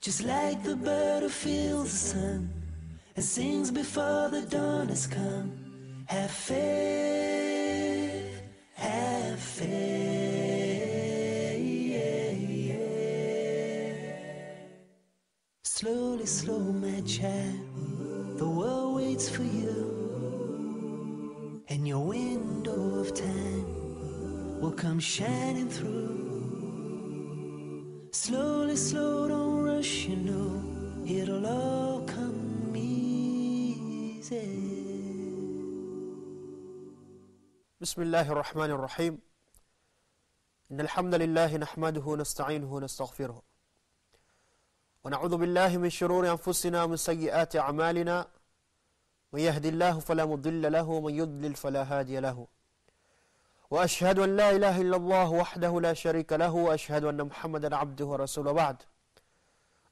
Just like the bird who feels the sun and sings before the dawn has come. Have faith, have faith. Slowly, slow, my child, the world waits for you, and your window of time will come shining through. Slowly, slow, don't rush, you know, it'll all come easy. بسم الله الرحمن الرحيم إن الحمد لله نحمده ونستعينه ونستغفره ونعوذ بالله من شرور أنفسنا ومن سيئات أعمالنا من يهد الله فلا مضل له ومن يضلل فلا هادي له وأشهد أن لا إله إلا الله وحده لا شريك له وأشهد أن محمدا عبده ورسوله. بعد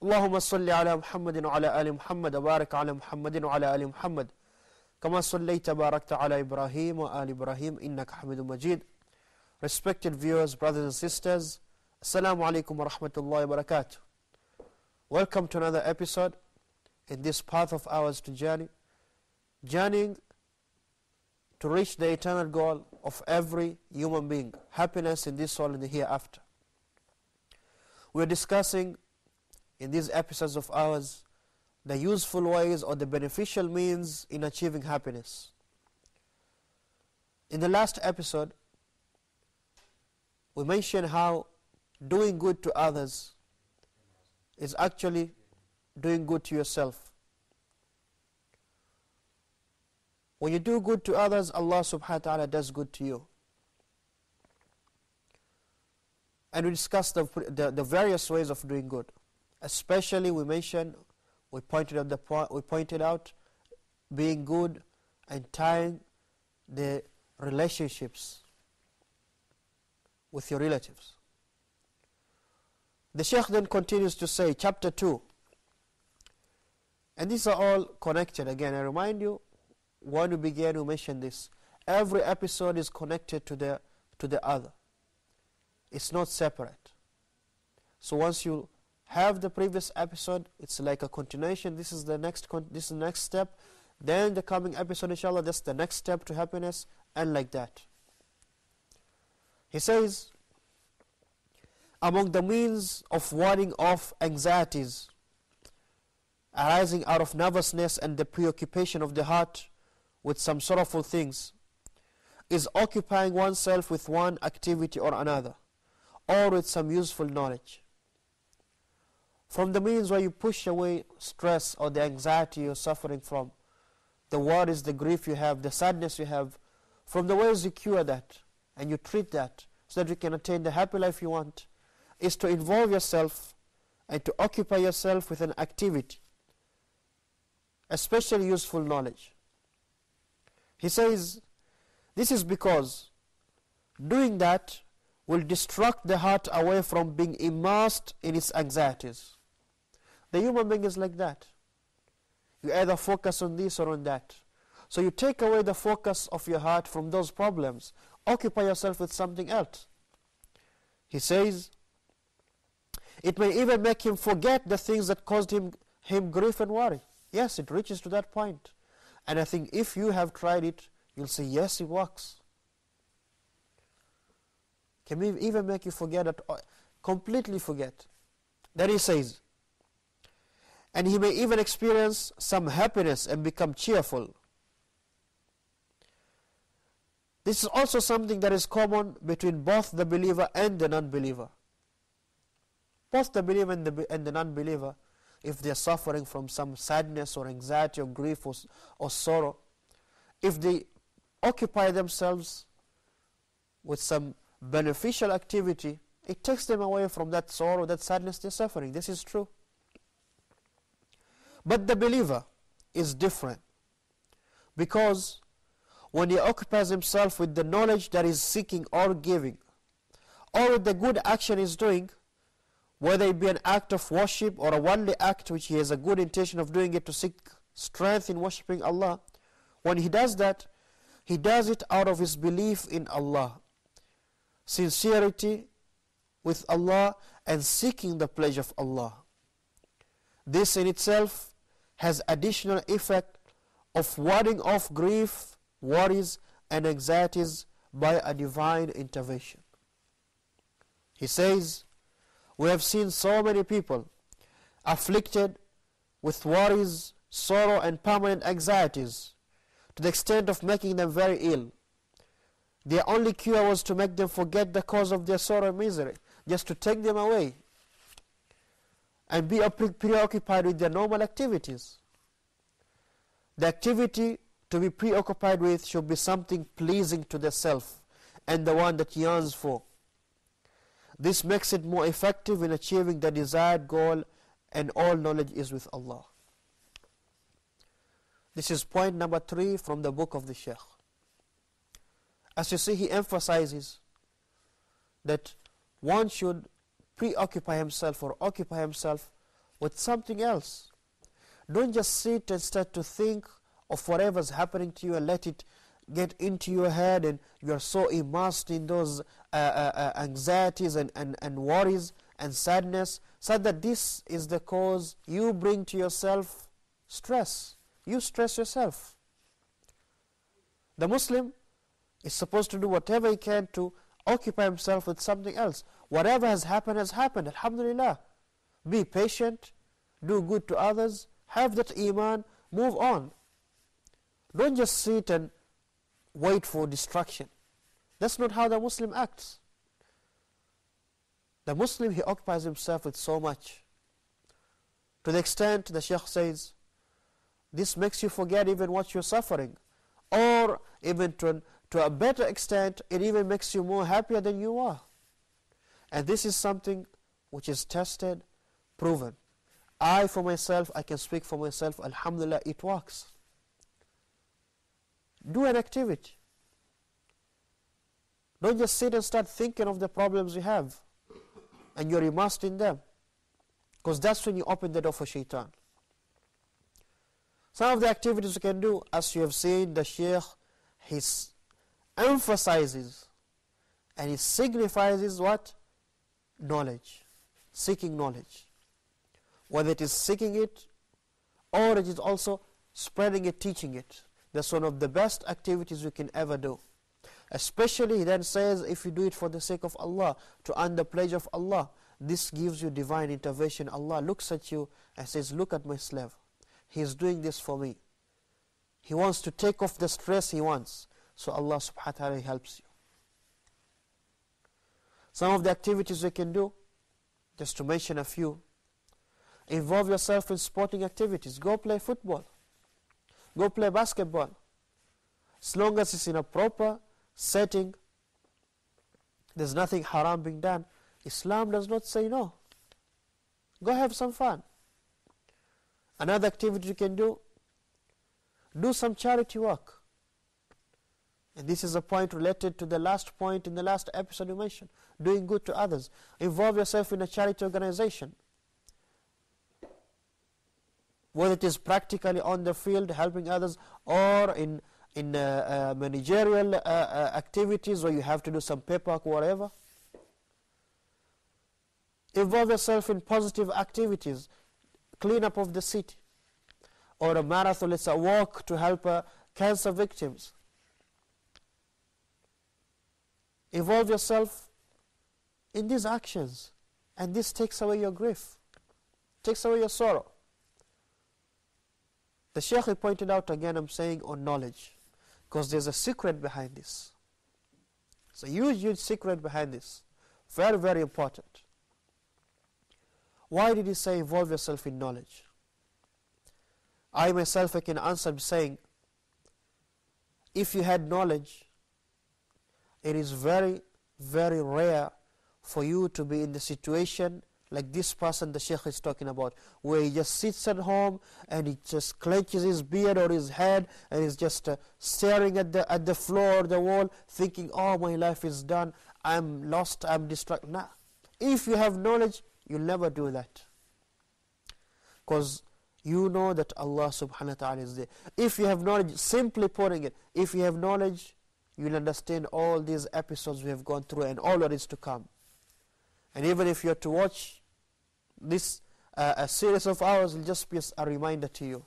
اللهم صل على محمد وعلى آل محمد وبارك على محمد وعلى آل محمد كما صليت باركت على إبراهيم وآل إبراهيم إنك حميد مجيد. Respected viewers, brothers and sisters, alaikum wa rahmatullahi wa barakatuh. Welcome to another episode in this path of ours to journey, journeying to reach the eternal goal of every human being, happiness in this world and the hereafter. We are discussing in these episodes of ours the useful ways or the beneficial means in achieving happiness. In the last episode, we mentioned how doing good to others is actually doing good to yourself. When you do good to others, Allah subhanahu wa ta'ala does good to you. And we discussed the, the, the various ways of doing good. Especially we mentioned, we pointed out the point, we pointed out being good and tying the relationships with your relatives. The Sheikh then continues to say, chapter 2, and these are all connected. Again, I remind you, when we began, we mentioned this. Every episode is connected to the, to the other, it's not separate. So once you have the previous episode, it's like a continuation. This is the next, this is the next step. Then the coming episode, inshallah, that's the next step to happiness, and like that. He says, among the means of warding off anxieties arising out of nervousness and the preoccupation of the heart with some sorrowful things is occupying oneself with one activity or another or with some useful knowledge. From the means where you push away stress or the anxiety you're suffering from, the worries, the grief you have, the sadness you have, from the ways you cure that and you treat that so that you can attain the happy life you want, is to involve yourself and to occupy yourself with an activity, especially useful knowledge. He says, this is because doing that will distract the heart away from being immersed in its anxieties. The human being is like that. You either focus on this or on that. So you take away the focus of your heart from those problems. Occupy yourself with something else. He says, it may even make him forget the things that caused him, him grief and worry. Yes, it reaches to that point. And I think if you have tried it, you'll say, yes, it works. Can we even make you forget it, uh, completely forget. Then he says, and he may even experience some happiness and become cheerful. This is also something that is common between both the believer and the non-believer. Both the believer and the, and the non-believer, if they are suffering from some sadness or anxiety or grief or, or sorrow, if they occupy themselves with some beneficial activity, it takes them away from that sorrow, that sadness they're suffering. This is true. But the believer is different because when he occupies himself with the knowledge that he's seeking or giving, or with the good action he's doing, whether it be an act of worship or a worldly act which he has a good intention of doing it to seek strength in worshipping Allah, when he does that, he does it out of his belief in Allah, sincerity with Allah and seeking the pleasure of Allah. This in itself has additional effect of warding off grief, worries and anxieties by a divine intervention. He says, We have seen so many people afflicted with worries, sorrow, and permanent anxieties to the extent of making them very ill. Their only cure was to make them forget the cause of their sorrow and misery, just to take them away and be preoccupied with their normal activities. The activity to be preoccupied with should be something pleasing to the self and the one that yearns for. This makes it more effective in achieving the desired goal and all knowledge is with Allah. This is point number three from the book of the Shaykh. As you see, he emphasizes that one should preoccupy himself or occupy himself with something else. Don't just sit and start to think of whatever's happening to you and let it get into your head and you are so immersed in those uh, uh, uh, anxieties and, and, and worries and sadness so that this is the cause you bring to yourself stress. You stress yourself. The Muslim is supposed to do whatever he can to occupy himself with something else. Whatever has happened has happened. Alhamdulillah. Be patient, do good to others, have that iman, move on. Don't just sit and wait for destruction. That's not how the Muslim acts. The Muslim, he occupies himself with so much. To the extent the Shaykh says, this makes you forget even what you're suffering. Or even to, to a better extent, it even makes you more happier than you are. And this is something which is tested, proven. I for myself, I can speak for myself, Alhamdulillah, it works. Do an activity. Don't just sit and start thinking of the problems you have and you're immersed in them. Because that's when you open the door for shaitan. Some of the activities you can do, as you have seen, the Shaykh, he emphasizes and he signifies what? Knowledge. Seeking knowledge. Whether it is seeking it or it is also spreading it, teaching it. That's one of the best activities you can ever do. Especially, he then says, if you do it for the sake of Allah, to earn the pleasure of Allah, this gives you divine intervention. Allah looks at you and says, look at my slave. He is doing this for me. He wants to take off the stress he wants. So Allah subhanahu wa ta'ala helps you. Some of the activities you can do, just to mention a few, involve yourself in sporting activities. Go play football. Go play basketball. As long as it's in a proper setting, there's nothing haram being done. Islam does not say no. Go have some fun. Another activity you can do, do some charity work. And this is a point related to the last point in the last episode you mentioned, doing good to others. Involve yourself in a charity organization whether it is practically on the field helping others or in in uh, uh, managerial uh, uh, activities where you have to do some paperwork or whatever. Involve yourself in positive activities. Clean up of the city. Or a marathon let's a walk to help uh, cancer victims. Involve yourself in these actions. And this takes away your grief. Takes away your sorrow the Shaykh pointed out again, I'm saying on knowledge, because there's a secret behind this. It's a huge, huge secret behind this. Very, very important. Why did he say involve yourself in knowledge? I myself I can answer saying, if you had knowledge, it is very, very rare for you to be in the situation like this person the Sheikh is talking about, where he just sits at home and he just clenches his beard or his head and he's just uh, staring at the at the floor, or the wall, thinking, "Oh, my life is done. I'm lost. I'm distracted." Nah. If you have knowledge, you'll never do that, because you know that Allah Subhanahu wa Taala is there. If you have knowledge, simply putting it, if you have knowledge, you'll understand all these episodes we have gone through and all that is to come. And even if you're to watch this uh, series of hours, will just be a reminder to you.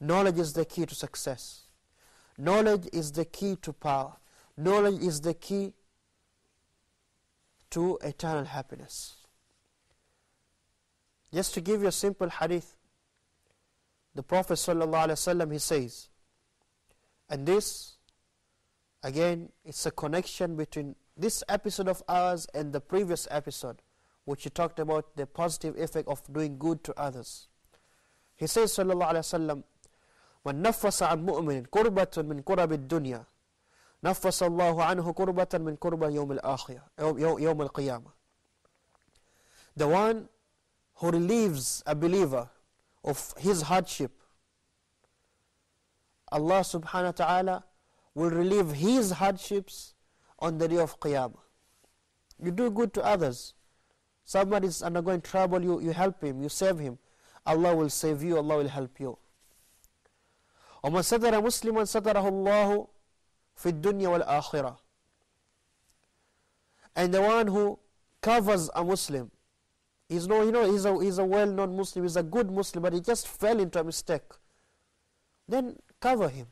Knowledge is the key to success. Knowledge is the key to power. Knowledge is the key to eternal happiness. Just to give you a simple hadith, the Prophet ﷺ, he says, and this, again, it's a connection between this episode of ours and the previous episode, which he talked about the positive effect of doing good to others. He says, sallallahu alaihi wasallam, من نفس عن مؤمن كربة من كرب الدنيا نفس الله عنه كربة من كرب يوم الآخرة يوم القيامة The one who relieves a believer of his hardship Allah subhanahu wa ta'ala will relieve his hardships on the day of Qiyamah. You do good to others. Somebody is undergoing trouble, you, you help him, you save him. Allah will save you, Allah will help you. ومن ستر مسلما ستره الله في الدنيا والآخرة and the one who covers a Muslim he's no you know he's a, he's a well-known Muslim he's a good Muslim but he just fell into a mistake then cover him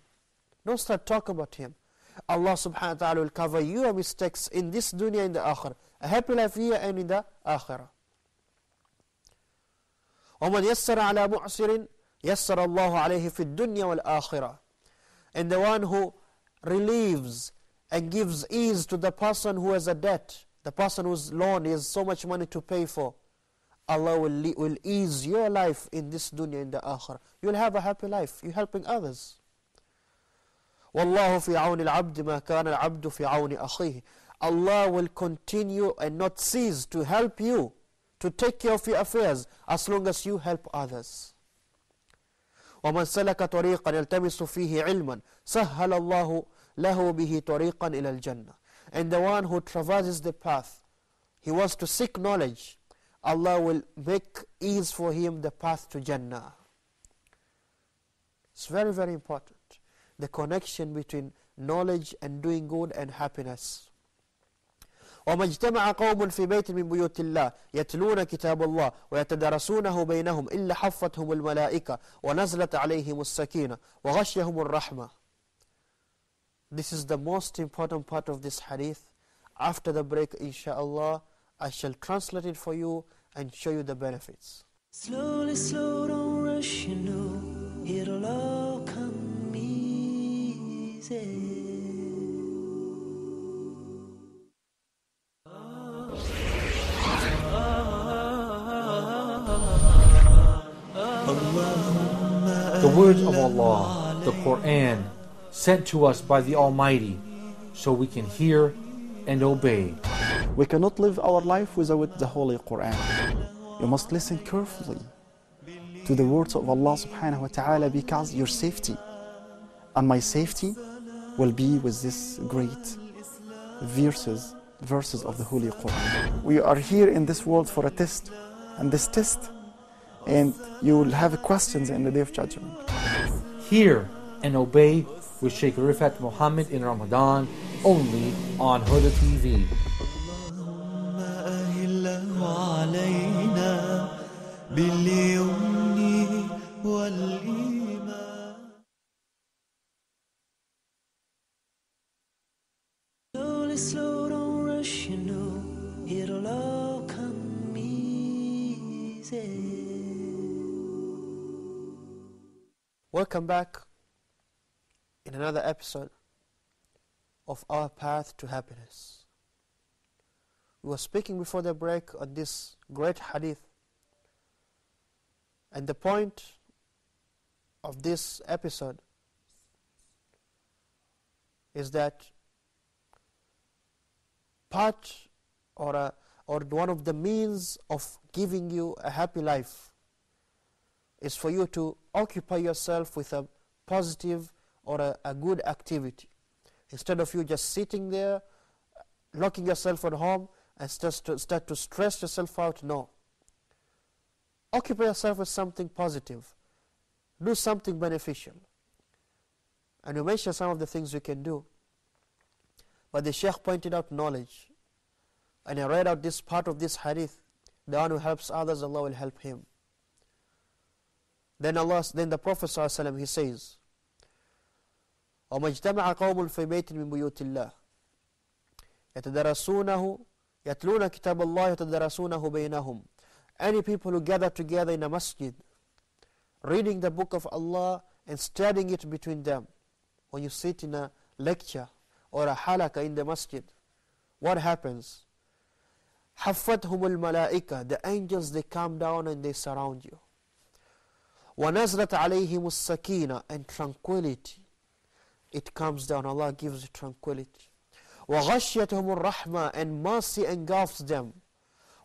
don't start talking about him Allah subhanahu wa ta'ala will cover your mistakes in this dunya and the akhirah A happy life here and in the akhirah ومن يسر على معسر يسر الله عليه في الدنيا والآخرة and the one who relieves and gives ease to the person who has a debt the person whose loan is so much money to pay for Allah will, will ease your life in this dunya in the akhirah you'll have a happy life you're helping others والله في عون العبد ما كان العبد في عون أخيه Allah will continue and not cease to help you to take care of your affairs as long as you help others ومن سلك طريقا يلتمس فيه علما سهل الله له به طريقا إلى الجنة and the one who traverses the path he wants to seek knowledge Allah will make ease for him the path to Jannah it's very very important the connection between knowledge and doing good and happiness وما اجتمع قوم في بيت من بيوت الله يتلون كتاب الله ويتدرسونه بينهم إلا حفتهم الملائكة ونزلت عليهم السكينة وغشيهم الرحمة This is the most important part of this hadith. After the break, inshallah, I shall translate it for you and show you the benefits. Slowly, slow, don't rush, you know, it'll all come easy. The words of Allah, the Quran, sent to us by the Almighty, so we can hear and obey. We cannot live our life without the Holy Quran. You must listen carefully to the words of Allah subhanahu wa ta'ala because your safety and my safety will be with this great verses verses of the Holy Quran. We are here in this world for a test and this test and you will have questions in the day of judgment. Hear and obey with Sheikh Rifat Muhammad in Ramadan only on Huda TV. أهله علينا باليمن والإيمان Welcome back in another episode of Our Path to Happiness. We were speaking before the break on this great hadith, and the point of this episode is that part or, a, or one of the means of giving you a happy life is for you to occupy yourself with a positive or a, a good activity. Instead of you just sitting there, uh, locking yourself at home and start to, start to stress yourself out, no. Occupy yourself with something positive. Do something beneficial. And you mentioned some of the things you can do. But the Sheikh pointed out knowledge. and I read out this part of this hadith, the one who helps others, Allah will help him. Then Allah, then the Prophet ﷺ, he says, وما اجتمع قوم في بيت من بيوت الله يتدرسونه يتلون كتاب الله يتدرسونه بينهم Any people who gather together in a masjid reading the book of Allah and studying it between them when you sit in a lecture or a halaka in the masjid what happens حفتهم الملائكة the angels they come down and they surround you ونزلت عليهم السكينة and tranquility it comes down Allah gives you tranquility وغشيتهم الرحمة and mercy engulfs them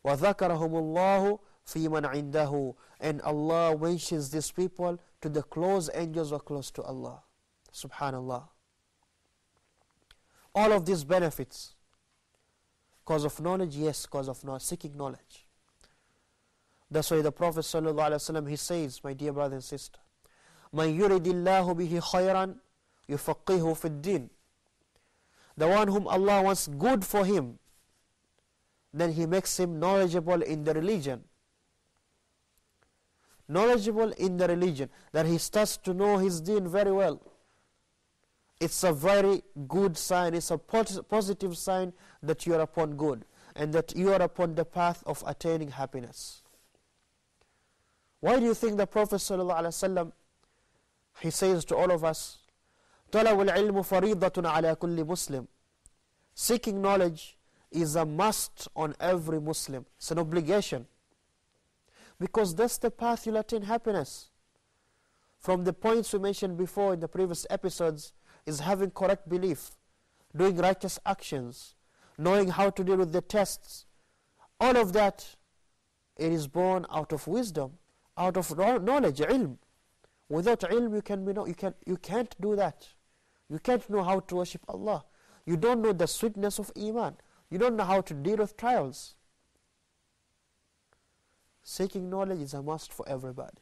وذكرهم الله في من عنده and Allah mentions these people to the close angels who are close to Allah subhanallah all of these benefits cause of knowledge yes cause of knowledge seeking knowledge that's why the Prophet ﷺ, he says my dear brother and sister من يرد الله به خيرا يفقهه في الدين the one whom Allah wants good for him then he makes him knowledgeable in the religion knowledgeable in the religion that he starts to know his deen very well it's a very good sign it's a positive sign that you are upon good and that you are upon the path of attaining happiness why do you think the prophet ﷺ he says to all of us طلب العلم فريضة على كل مسلم seeking knowledge is a must on every Muslim. It's an obligation. Because that's the path you'll attain happiness. From the points we mentioned before in the previous episodes, is having correct belief, doing righteous actions, knowing how to deal with the tests. All of that, it is born out of wisdom, out of knowledge, ilm. Without ilm, you, can be no, you, can, you can't do that. You can't know how to worship Allah. You don't know the sweetness of Iman. You don't know how to deal with trials. Seeking knowledge is a must for everybody.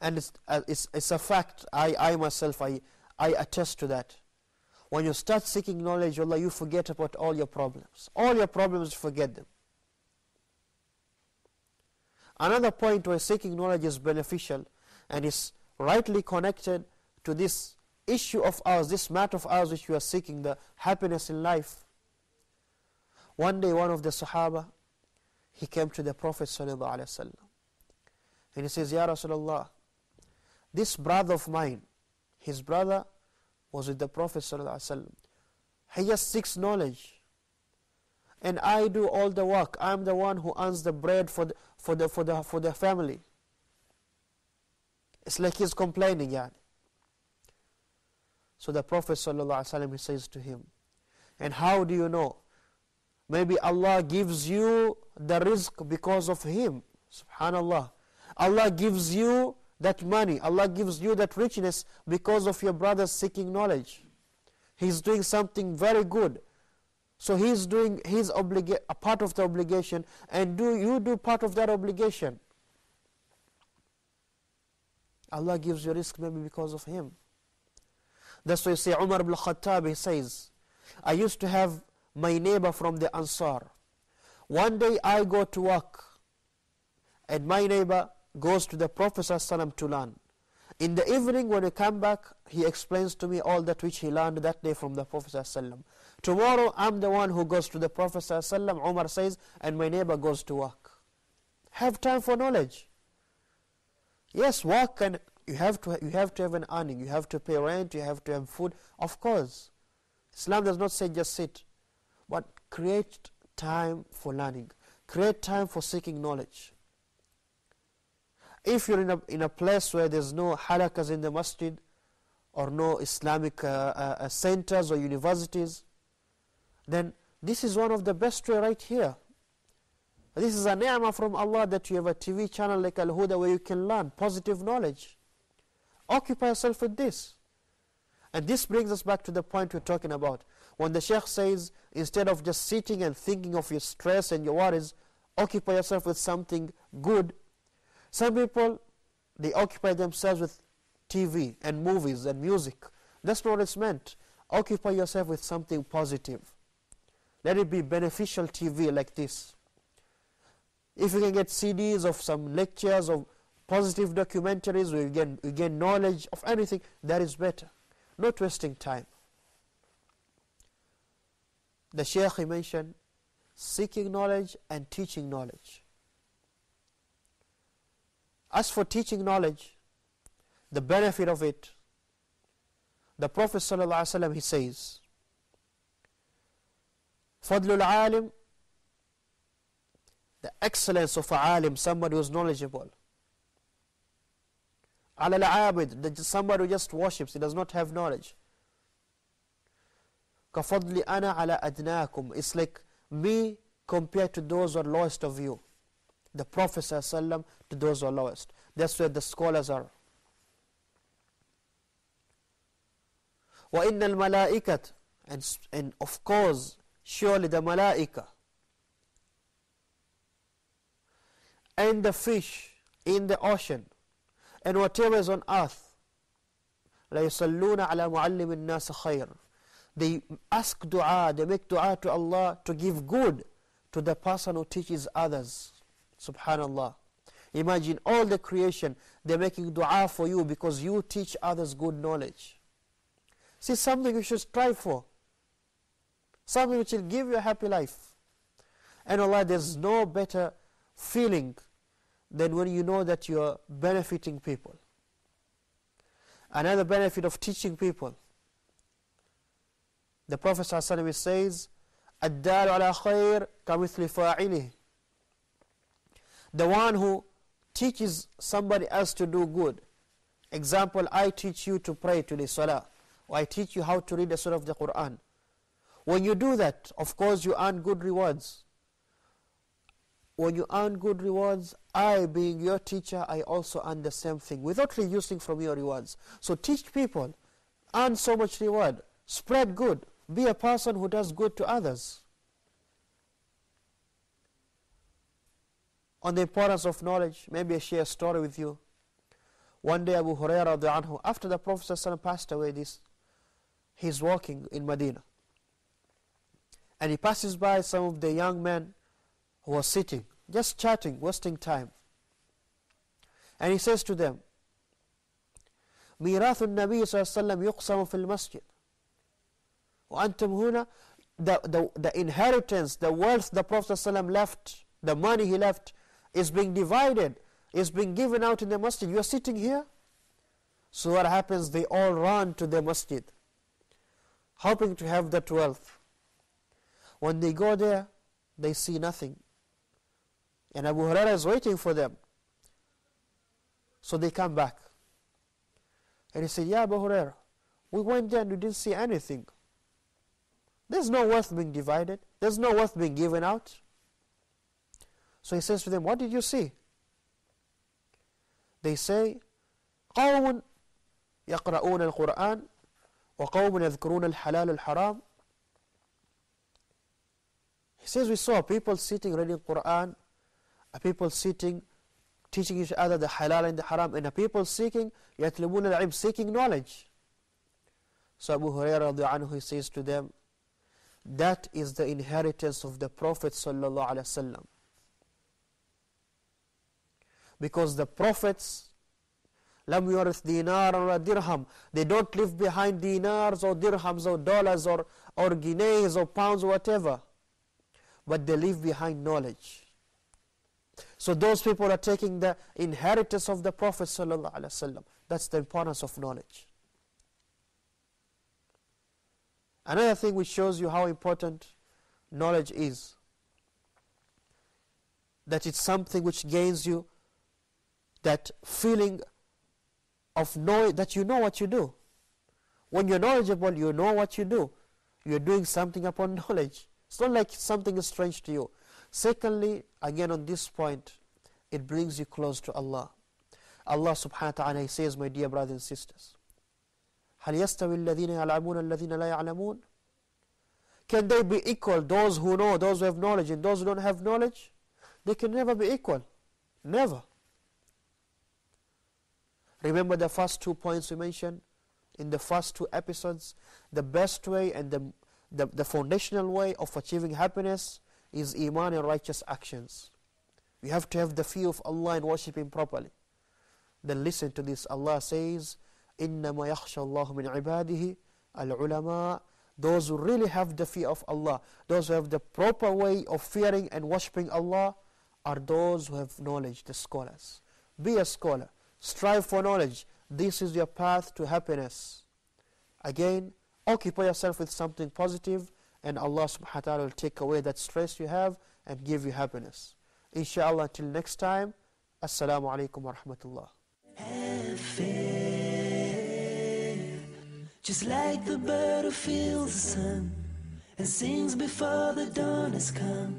And it's, uh, it's, it's a fact, I, I myself, I, I attest to that. When you start seeking knowledge, Allah, you forget about all your problems. All your problems, forget them. Another point where seeking knowledge is beneficial and is rightly connected to this issue of ours, this matter of ours which we are seeking, the happiness in life. One day one of the Sahaba, he came to the Prophet ﷺ and he says, Ya Rasulullah, this brother of mine, his brother was with the Prophet ﷺ. He just seeks knowledge. And I do all the work. I'm the one who earns the bread for the, for the, for the, for the family. It's like he's complaining, yani. So the Prophet ﷺ, he says to him, And how do you know? Maybe Allah gives you the rizq because of him. Subhanallah. Allah gives you that money. Allah gives you that richness because of your brother seeking knowledge. He's doing something very good. So he's doing his obliga- a part of the obligation and do you do part of that obligation. Allah gives you rizq maybe because of him. That's why you see Umar ibn Khattab he says, I used to have my neighbor from the Ansar. One day I go to work and my neighbor goes to the Prophet to learn. In the evening when he come back, he explains to me all that which he learned that day from the Prophet. Tomorrow I'm the one who goes to the Prophet ﷺ, Umar says, and my neighbor goes to work. Have time for knowledge. Yes, work and you have to you have to have an earning, you have to pay rent, you have to have food. Of course. Islam does not say just sit. But create time for learning. Create time for seeking knowledge. If you're in a, in a place where there's no halakas in the masjid or no Islamic uh, uh, uh, centers or universities, then this is one of the best way right here. This is a ni'mah from Allah that you have a TV channel like Al Huda where you can learn positive knowledge. Occupy yourself with this. And this brings us back to the point we're talking about. When the Sheikh says, instead of just sitting and thinking of your stress and your worries, occupy yourself with something good. Some people, they occupy themselves with TV and movies and music. That's not what it's meant. Occupy yourself with something positive. Let it be beneficial TV like this. If you can get CDs of some lectures of positive documentaries you get, you get knowledge of anything, that is better. Not wasting time. The Shaykh mentioned seeking knowledge and teaching knowledge. As for teaching knowledge, the benefit of it, the Prophet ﷺ he says, فضل العالم the excellence of a alim, somebody who is knowledgeable. Al abid, somebody who just worships, he does not have knowledge. كفضل أنا على أدناكم It's like me compared to those who are lowest of you. The Prophet ﷺ to those who are lowest. That's where the scholars are. وإن الملائكة and, and of course surely the malaika and the fish in the ocean and whatever is on earth لا يصلون على معلم الناس خير they ask dua they make dua to Allah to give good to the person who teaches others subhanallah imagine all the creation they're making dua for you because you teach others good knowledge see something you should strive for something which will give you a happy life and Allah there's no better feeling than when you know that you are benefiting people another benefit of teaching people the Prophet ﷺ says الدال على خير كمثل فاعله the one who teaches somebody else to do good example I teach you to pray to the salah or I teach you how to read the surah of the Quran when you do that of course you earn good rewards when you earn good rewards I being your teacher I also earn the same thing without reducing from your rewards so teach people earn so much reward spread good be a person who does good to others on the importance of knowledge, maybe I share a story with you. One day Abu Hurairah after the Prophet passed away, this, he's walking in Medina And he passes by some of the young men who are sitting, just chatting, wasting time. And he says to them, ميراث النبي صلى الله عليه وسلم يقسم في المسجد وأنتم هنا the, the, the inheritance, the wealth the Prophet ﷺ left, the money he left is being divided, is being given out in the masjid. You are sitting here. So what happens? They all run to the masjid, hoping to have that wealth. When they go there, they see nothing. And Abu Huraira is waiting for them. So they come back. And he said, Yeah, Abu Huraira, we went there and we didn't see anything. There's no wealth being divided. There's no wealth being given out. So he says to them, What did you see? They say, قوم يقرؤون القرآن وقوم يذكرون الحلال الحرام he says we saw people sitting reading Quran, people sitting teaching each other the halal and the haram, and the people seeking yatlibun al seeking knowledge. So Abu Hurairah he says to them, that is the inheritance of the Prophet sallallahu alaihi wasallam. Because the prophets, lam yurith dinar or dirham, they don't leave behind dinars or dirhams or dollars or, or guineas or pounds or whatever but they leave behind knowledge so those people are taking the inheritance of the prophet wasallam that's the importance of knowledge another thing which shows you how important knowledge is that it's something which gains you that feeling of knowing that you know what you do. When you're knowledgeable, you know what you do. You're doing something upon knowledge. It's not like something is strange to you. Secondly, again on this point, it brings you close to Allah. Allah subhanahu wa ta'ala he says, my dear brothers and sisters, هل يستوي الذين يعلمون الذين لا يعلمون? Can they be equal, those who know, those who have knowledge, and those who don't have knowledge? They can never be equal. Never. Remember the first two points we mentioned in the first two episodes? The best way and the, the, the foundational way of achieving happiness is iman and righteous actions. You have to have the fear of Allah and worship Him properly. Then listen to this. Allah says, إِنَّمَا يَخْشَى اللَّهُ مِنْ عِبَادِهِ الْعُلَمَاء Those who really have the fear of Allah, those who have the proper way of fearing and worshipping Allah, are those who have knowledge, the scholars. Be a scholar. Strive for knowledge. This is your path to happiness. Again, occupy yourself with something positive and Allah subhanahu wa ta'ala will take away that stress you have and give you happiness. Inshallah, till next time, Assalamu alaikum wa rahmatullah. Just like the bird who feels the sun and sings before the dawn has come.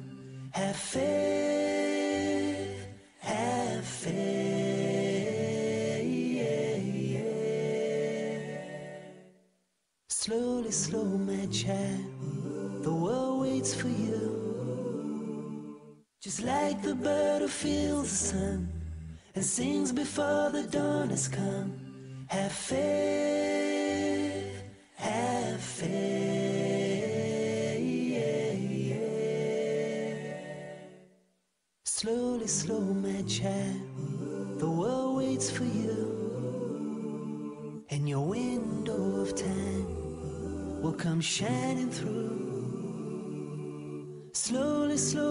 Have faith, have faith. Slowly, slow, my child, the world waits for you. Just like the bird who feels the sun and sings before the dawn has come. Have faith, come shining through. Slowly, slow,